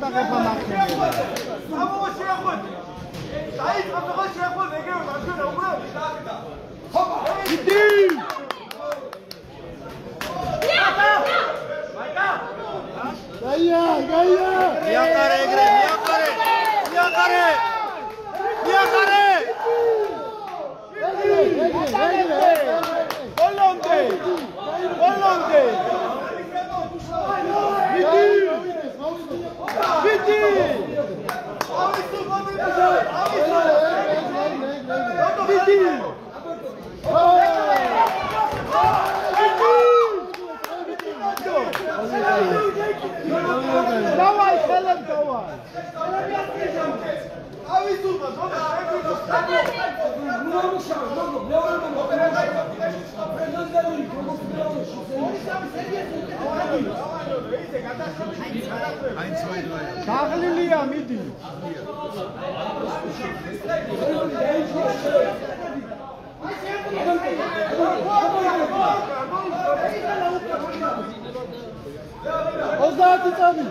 टाका पण किती गैया गैया या करे करे या करे या करे या करे बोलो उनके बोलो उनके ავისო მომიბა. ავისო. ვიდი. დავაი, ხელებ დავაი. ავისო მომიბა. დაღლილია, მიდი. ოცდაათი წამი.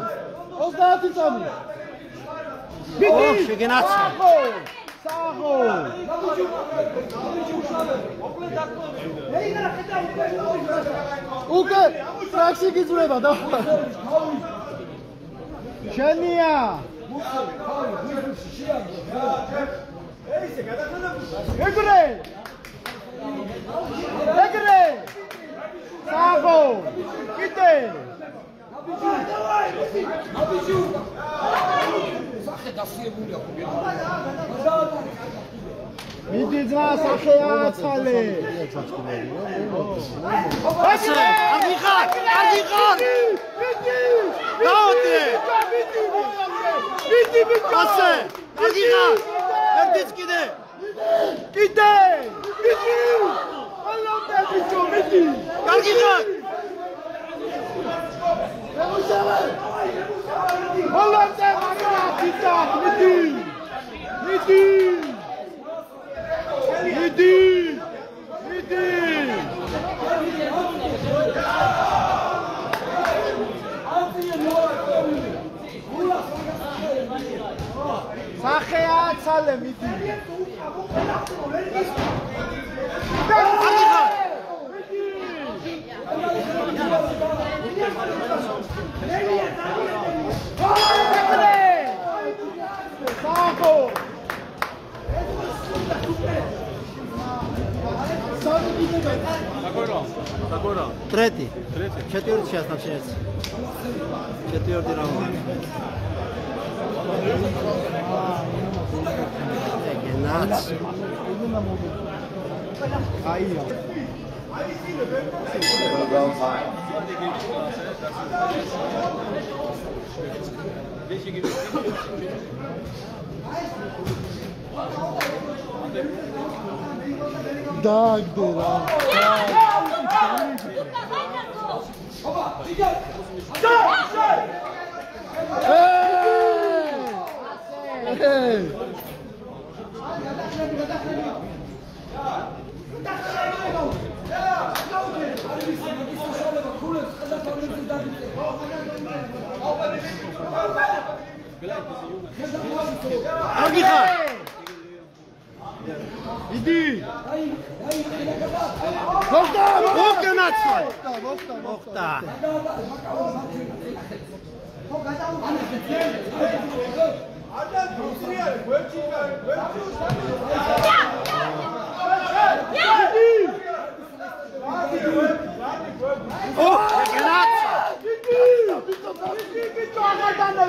ოცდაათი წამი. ო, შეგენაცვა. საღო! უკვე ფრაქსი გიძვრება და შენია ეგრე ეგრე საღო კიდე მიდი ძმა სახე აცალე ასე, არ ვიხარ, არ ვიხარ. დაოდე. მიდი მიდი ასე, არ ვიხარ. ერთიც კიდე. კიდე მიდი ალამდე ბიჭო მიდი კარგი ხარ. ალამდე მაგრაფიტა მიდი მიდი მიდი მიდი სახე აცალე მიდი Трети. Трети. Четвърти час на пшеница. Четвърти раунд. Генац. Кайо. Welche Gewicht? da gdyra. Hey! Hey! Иди! Мохта! Мохта нацвай! Мохта! Мохта! Bitte,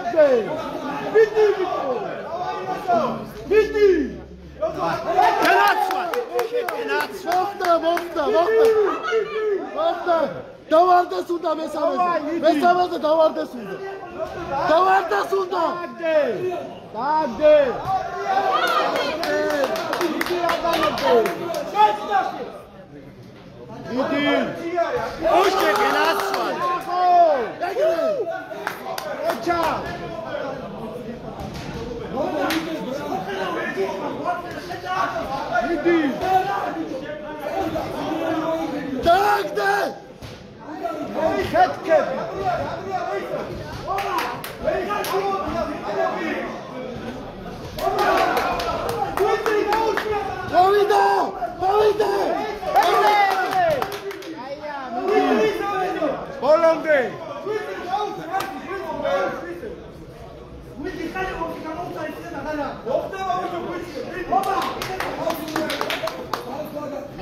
bitte! Bitte, bitte! Basta! Davarda sunda mesafesi. Mesafesi davarda sunda. Davarda sunda. Hadi. Hadi. İdil. Hoş geldin Aslan. Hoca.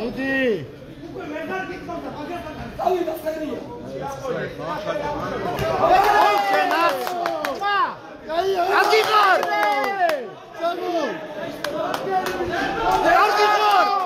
Rudy! Rudy! Artikel! Artikel!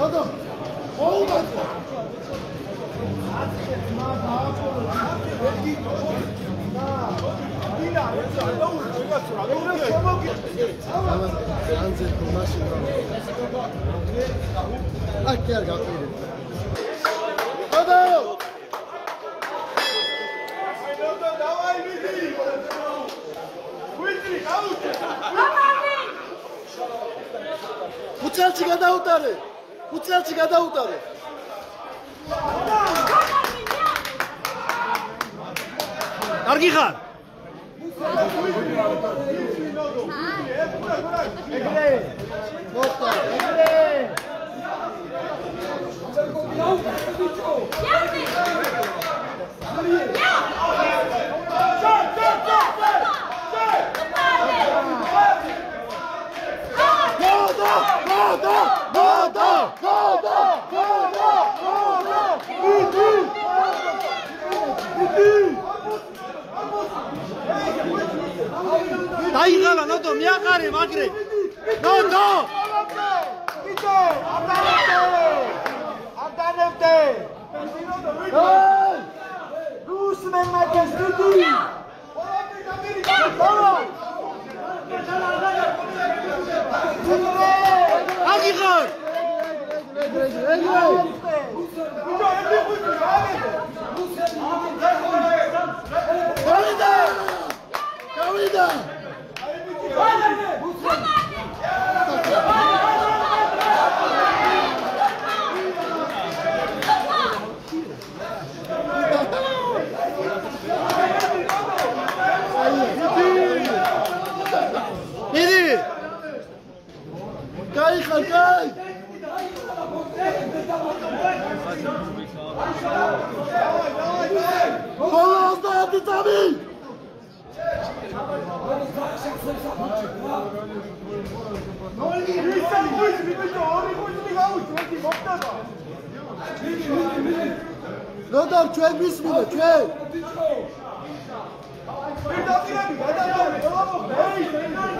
საგო ოუმატა ანზე მაშინ აკი არ გაყირი გადაო უცელში გადაუტარე უცელში გადაუტარე. გარგიხარ მოხდა Taigala, no to miakare, makre. No to. Kite, abdanefte, abdanefte. Rus men makes kiti. Tamam. Kai, Kai! Kolla ostajati sami! Nisam koji su mi to, oni koji su mi ga uči, neki moptava! Rodar, čujem, mislim da, čujem! Bir dakika, bir dakika, bir dakika, bir dakika, bir dakika, bir dakika,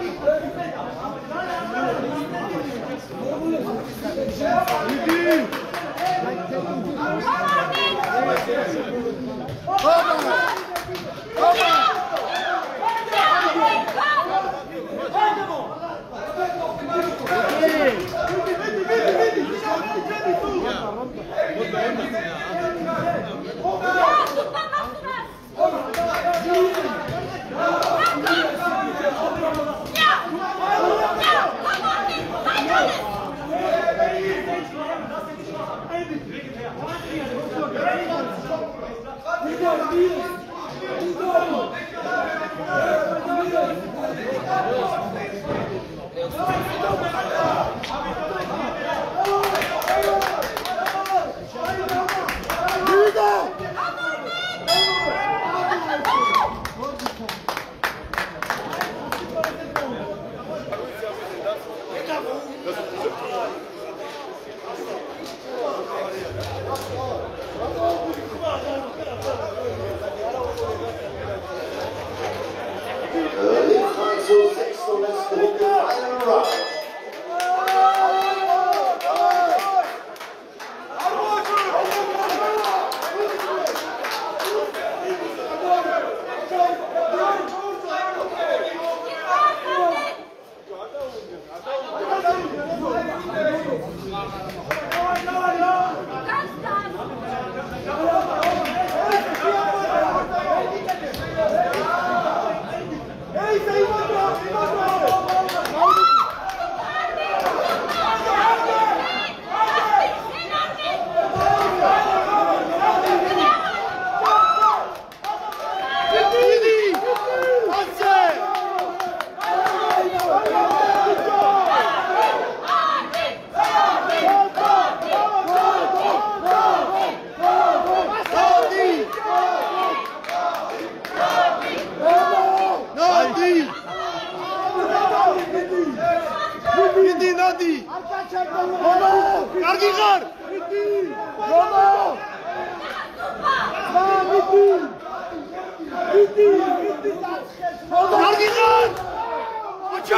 여섯 분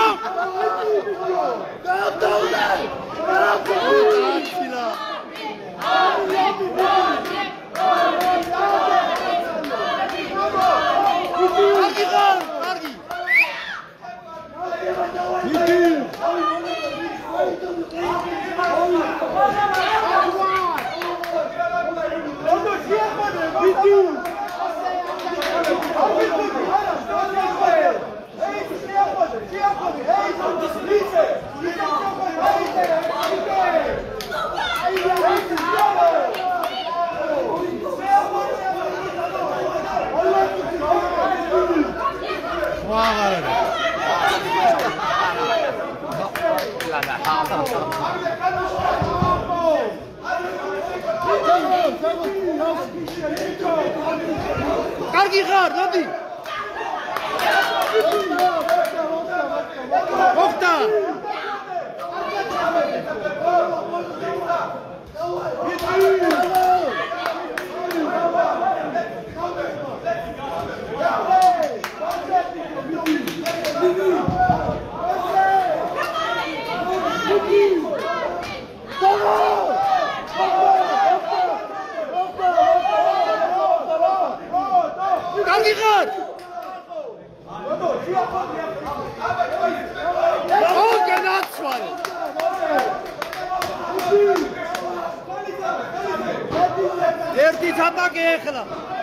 Não! კარგი ხარ მოდი déjala.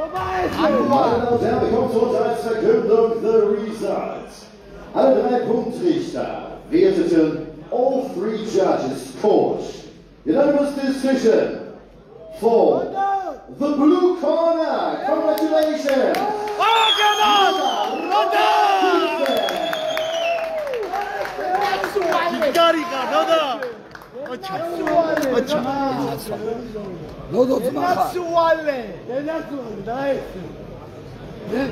Meine Damen und Herren, zu unserer Verkündung The Results. Alle drei Punktrichter werteten all three judges scored. Unanimous decision for the blue corner. Congratulations! Rodar! Rodar! Rodar! ოჩა ოჩა ნაცვალე გენაცვალე დაეცი ნე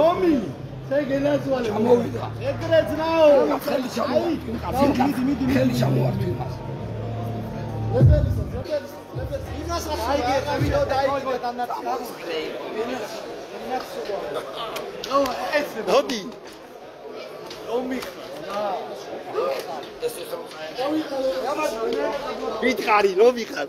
რომი შე გენაცვალე ჩამოვიდა. ეგრეც ნაო ხელი ჩამოვარდი მიდი მიდი ხელი ჩამოვარდი ლებელისა ლებელისა ლებელისა იმას აი გეტავიდო დაიწყო დანაწილებული მოდი ვითხარი რომ ვიხარ